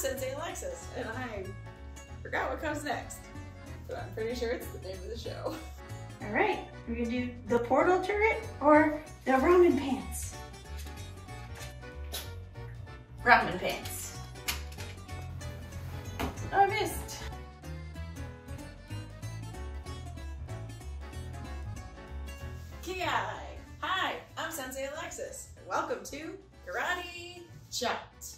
Sensei Alexis, and I forgot what comes next, but I'm pretty sure it's the name of the show. All right, we're gonna do the portal turret or the ramen pants. Ramen pants. Oh, I missed. Ki. Hi, I'm Sensei Alexis, and welcome to Karate Chat.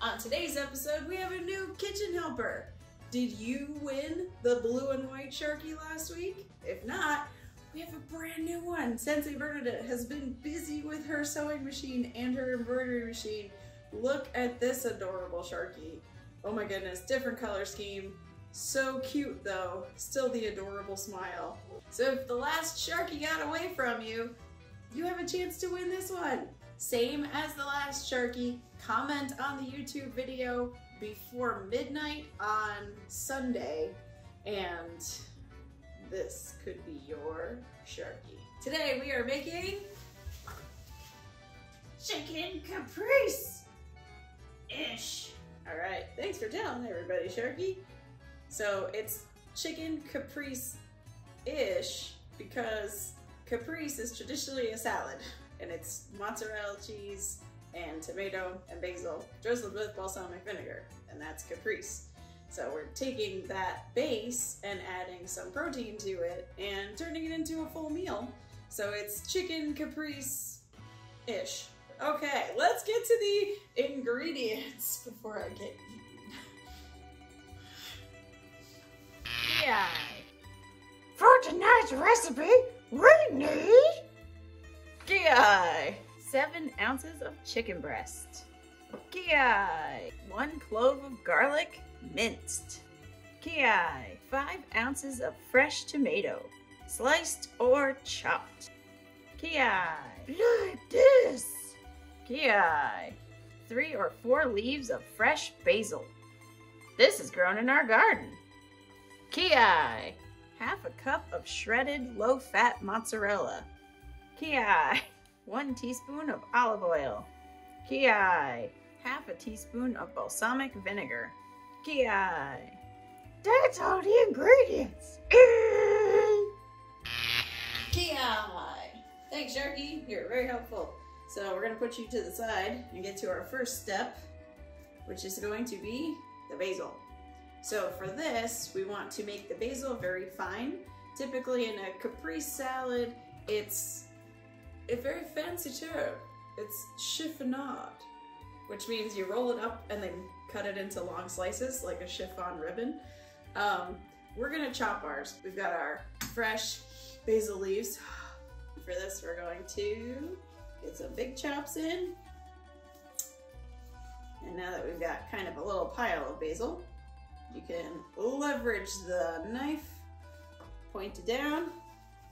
On today's episode, we have a new kitchen helper. Did you win the blue and white Sharky last week? If not, we have a brand new one. Sensei Bernadette has been busy with her sewing machine and her embroidery machine. Look at this adorable Sharky. Oh my goodness, different color scheme. So cute though, still the adorable smile. So if the last Sharky got away from you, you have a chance to win this one. Same as the last Sharky, comment on the YouTube video before midnight on Sunday and this could be your Sharky. Today we are making chicken caprese ish. All right, thanks for telling everybody, Sharky. So it's chicken caprese ish because caprese is traditionally a salad and it's mozzarella cheese and tomato and basil drizzled with balsamic vinegar and that's caprese. So we're taking that base and adding some protein to it and turning it into a full meal. So it's chicken caprese-ish. Okay, let's get to the ingredients before I get eaten. Yeah. For tonight's recipe, we need Ki seven ounces of chicken breast. Kiai, one clove of garlic minced. Kiai, five ounces of fresh tomato, sliced or chopped. Kiai, like this. Kiai, three or four leaves of fresh basil. This is grown in our garden. Kiai, half a cup of shredded low-fat mozzarella. Kiai. 1 teaspoon of olive oil. Ki, half a teaspoon of balsamic vinegar. Ki. That's all the ingredients. Ki. Thanks, Sharky. You're very helpful. So we're gonna put you to the side and get to our first step, which is going to be the basil. So for this, we want to make the basil very fine. Typically in a caprese salad, it's a very fancy term. It's chiffonade, which means you roll it up and then cut it into long slices like a chiffon ribbon. Um, we're gonna chop ours. We've got our fresh basil leaves. For this, we're going to get some big chops in. And now that we've got kind of a little pile of basil, you can leverage the knife, point it down,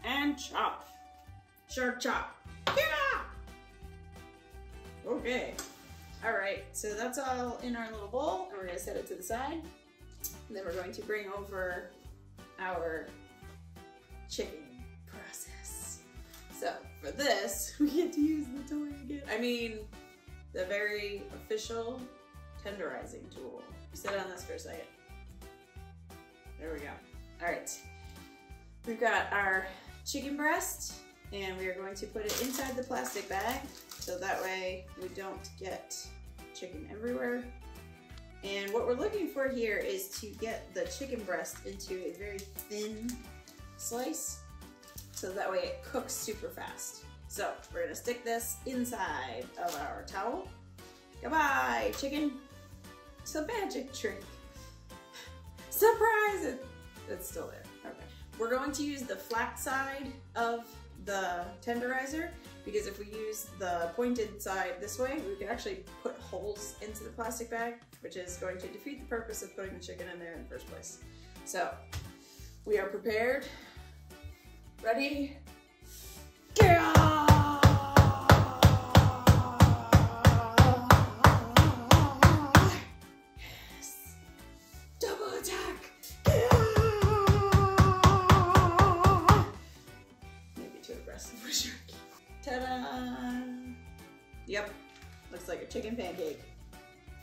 and chop. Sharp chop. Yeah! Okay. All right, so that's all in our little bowl, and we're gonna set it to the side. And then we're going to bring over our chicken process. So for this, we get to use the toy again. I mean, the very official tenderizing tool. Sit on this for a second. There we go. All right. We've got our chicken breast and we are going to put it inside the plastic bag so that way we don't get chicken everywhere. And what we're looking for here is to get the chicken breast into a very thin slice so that way it cooks super fast. So we're gonna stick this inside of our towel. Goodbye, chicken. It's a magic trick. Surprise! It's still there. Okay. We're going to use the flat side of the tenderizer because if we use the pointed side this way, we can actually put holes into the plastic bag, which is going to defeat the purpose of putting the chicken in there in the first place. So we are prepared. Ready? Go! Chicken pancake.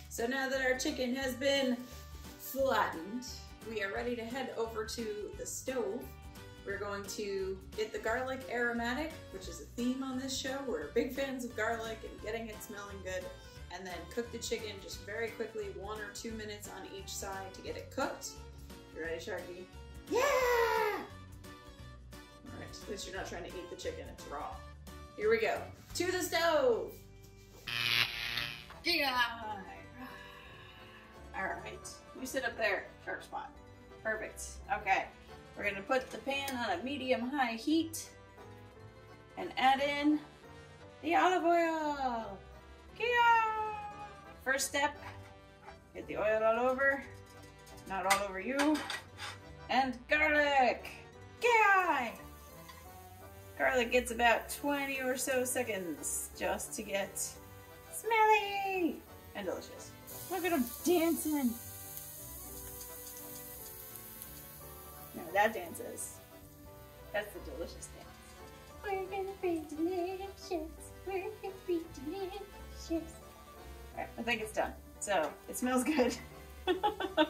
So now that our chicken has been flattened, we are ready to head over to the stove. We're going to get the garlic aromatic, which is a theme on this show. We're big fans of garlic and getting it smelling good. And then cook the chicken just very quickly, one or two minutes on each side to get it cooked. You ready, Sharky? Yeah! Alright, at least you're not trying to eat the chicken, it's raw. Here we go. To the stove! Yeah! Alright, you sit up there, sharp spot. Perfect. Okay, we're gonna put the pan on a medium-high heat and add in the olive oil. Kia! First step, get the oil all over, not all over you, and garlic. Kia! Garlic gets about 20 or so seconds just to get smelly and delicious. Look at him dancing. No, that dances. That's the delicious dance. We're gonna be delicious. We're gonna be delicious. Alright, I think it's done. So, it smells good.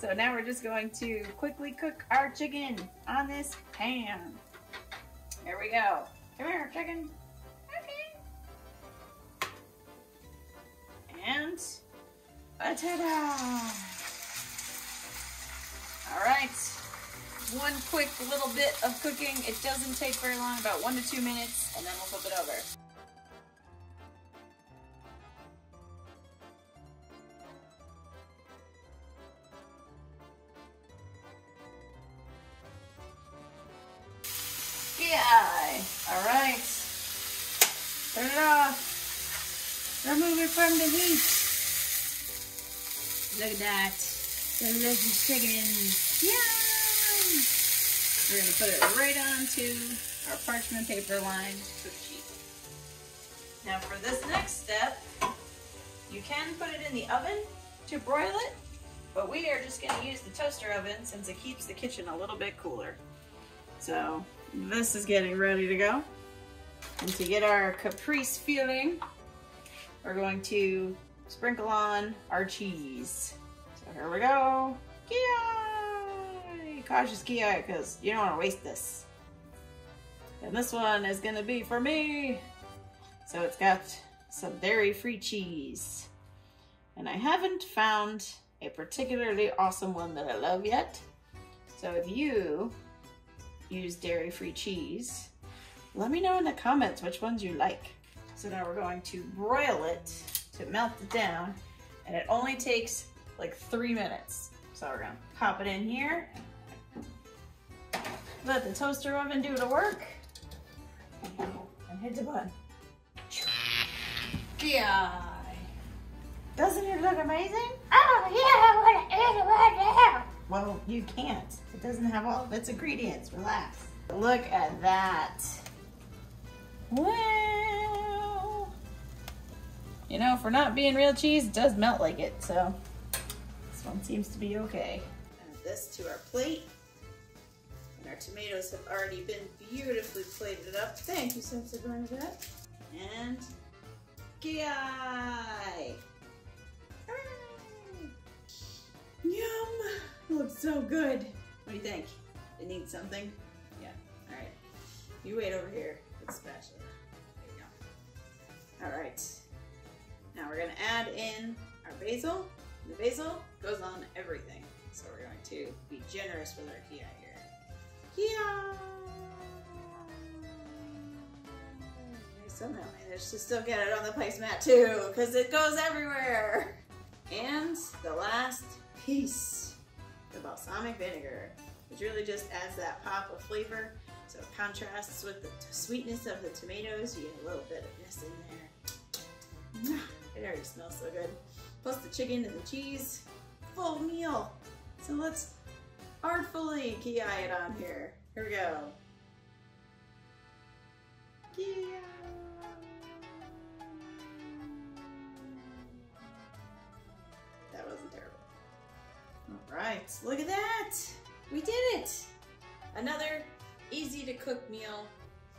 so now we're just going to quickly cook our chicken on this pan. Here we go. Come here, chicken. And ta-da! Alright. One quick little bit of cooking. It doesn't take very long, about one to two minutes, and then we'll flip it over. From the heat. Look at that. Delicious chicken. Yum! We're gonna put it right onto our parchment paper lined cook sheet. Now for this next step, you can put it in the oven to broil it, but we are just gonna use the toaster oven since it keeps the kitchen a little bit cooler. So this is getting ready to go. And to get our caprese feeling, we're going to sprinkle on our cheese. So here we go. Kia! Cautious Kia, because you don't want to waste this. And this one is going to be for me. So it's got some dairy-free cheese. And I haven't found a particularly awesome one that I love yet. So if you use dairy-free cheese, let me know in the comments which ones you like. So now we're going to broil it to melt it down, and it only takes like three minutes. So we're gonna pop it in here, let the toaster oven do the work, and hit the button. Yeah. Doesn't it look amazing? Oh yeah, I wanna eat it right now. Well, you can't. It doesn't have all of its ingredients. Relax. Look at that. Wow. You know, for not being real cheese, it does melt like it, so this one seems to be okay. Add this to our plate. And our tomatoes have already been beautifully plated up. Thank you, Sister Bernadette. And Guy. Yum! Looks so good. What do you think? It needs something? Yeah. All right. You wait over here the spatula. There you go. All right. Now we're gonna add in our basil. The basil goes on everything. So we're going to be generous with our kia here. Kia! I somehow managed to still get it on the placemat too, because it goes everywhere. And the last piece, the balsamic vinegar, which really just adds that pop of flavor. So it contrasts with the sweetness of the tomatoes. You get a little bit of this in there. It already smells so good. Plus the chicken and the cheese. Full meal. So let's artfully ki it on here. Here we go. Kia. That wasn't terrible. All right, look at that. We did it. Another easy to cook meal.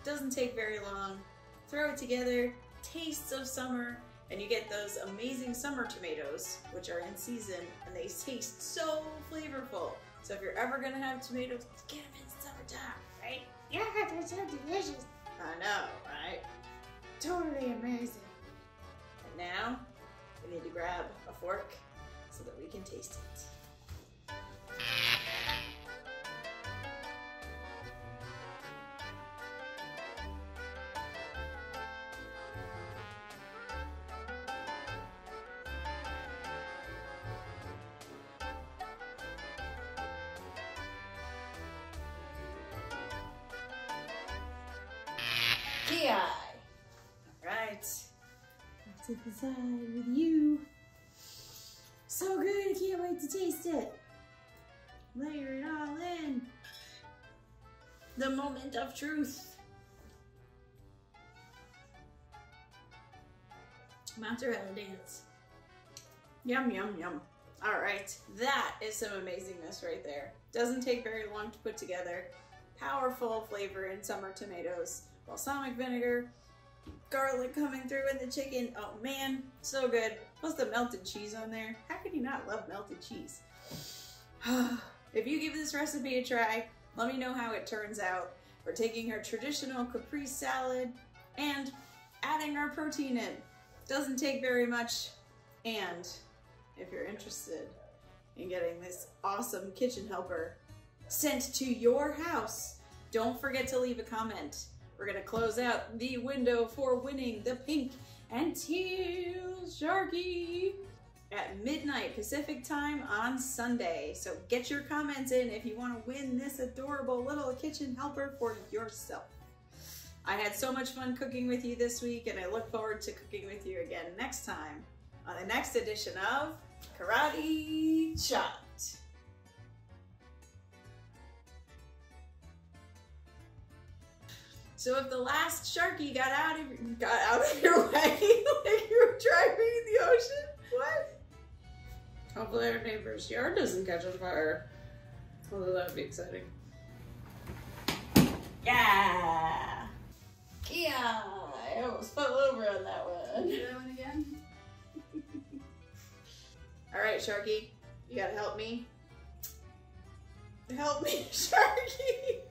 Doesn't take very long. Throw it together. Tastes of summer. And you get those amazing summer tomatoes, which are in season, and they taste so flavorful. So if you're ever gonna have tomatoes, get them in summertime, right? Yeah, they're so delicious. I know, right? Totally amazing. And now, we need to grab a fork so that we can taste it. Ki. Alright. Off to the side with you. So good, I can't wait to taste it. Layer it all in. The moment of truth. Mozzarella dance. Yum, yum, yum. All right, that is some amazingness right there. Doesn't take very long to put together. Powerful flavor in summer tomatoes, balsamic vinegar, garlic coming through in the chicken. Oh man, so good. Plus the melted cheese on there. How could you not love melted cheese? if you give this recipe a try, let me know how it turns out. We're taking our traditional caprese salad and adding our protein in. Doesn't take very much. And if you're interested in getting this awesome kitchen helper sent to your house, don't forget to leave a comment. We're gonna close out the window for winning the pink and teal Sharky at midnight Pacific time on Sunday. So get your comments in if you want to win this adorable little kitchen helper for yourself. I had so much fun cooking with you this week, and I look forward to cooking with you again next time on the next edition of Karate Chopped. So if the last Sharky got out of got out of your way, like you were driving in the ocean, what? Hopefully our neighbor's yard doesn't catch on fire. Although that would be exciting. Yeah. Yeah, I almost fell over on that one. Do that one again? All right, Sharky, you gotta help me. Help me, Sharky.